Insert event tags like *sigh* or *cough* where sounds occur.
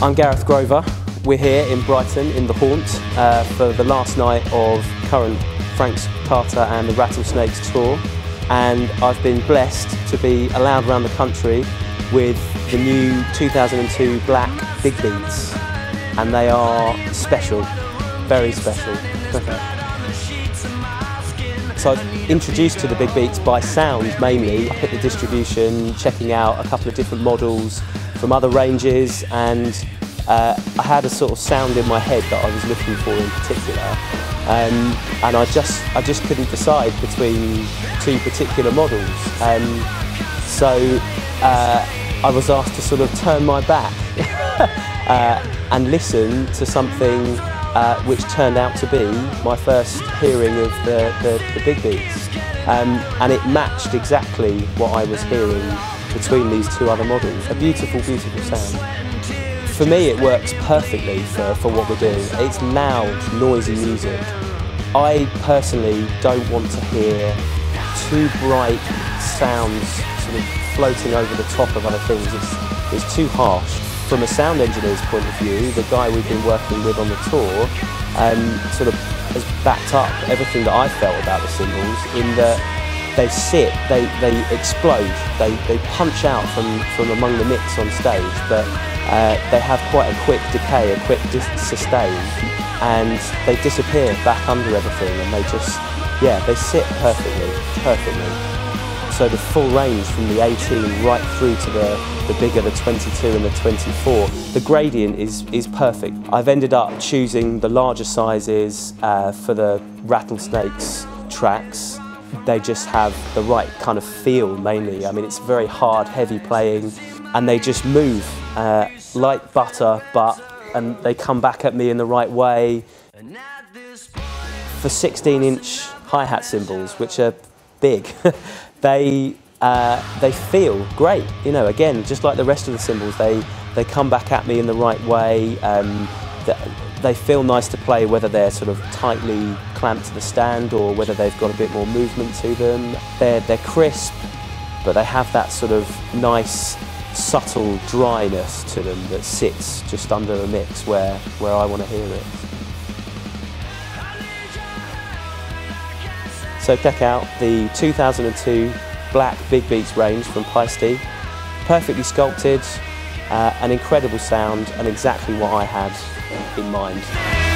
I'm Gareth Grover. We're here in Brighton in the Haunt uh, for the last night of current Frank Carter and the Rattlesnakes tour and I've been blessed to be allowed around the country with the new 2002 Black Big Beats and they are special, very special. *laughs* So I was introduced to the Big Beats by sound mainly. Put the distribution, checking out a couple of different models from other ranges and uh, I had a sort of sound in my head that I was looking for in particular um, and I just, I just couldn't decide between two particular models. Um, so uh, I was asked to sort of turn my back *laughs* uh, and listen to something uh, which turned out to be my first hearing of the, the, the big beats. Um, and it matched exactly what I was hearing between these two other models. A beautiful, beautiful sound. For me, it works perfectly for, for what we're doing. It's loud, noisy music. I personally don't want to hear too bright sounds sort of floating over the top of other things. It's, it's too harsh. From a sound engineer's point of view, the guy we've been working with on the tour um, sort of has backed up everything that I felt about the cymbals in that they sit, they, they explode, they, they punch out from, from among the mix on stage, but uh, they have quite a quick decay, a quick sustain, and they disappear back under everything, and they just, yeah, they sit perfectly, perfectly. So the full range from the 18 right through to the, the bigger, the 22 and the 24, the gradient is, is perfect. I've ended up choosing the larger sizes uh, for the rattlesnakes tracks they just have the right kind of feel mainly. I mean, it's very hard, heavy playing, and they just move uh, like butter, but and they come back at me in the right way. For 16 inch hi-hat cymbals, which are big, *laughs* they, uh, they feel great. You know, again, just like the rest of the cymbals, they, they come back at me in the right way. Um, they feel nice to play whether they're sort of tightly clamped to the stand or whether they've got a bit more movement to them. They're, they're crisp, but they have that sort of nice, subtle dryness to them that sits just under the mix where, where I want to hear it. So check out the 2002 Black Big Beats range from Paiste. Perfectly sculpted, uh, an incredible sound and exactly what I had in mind.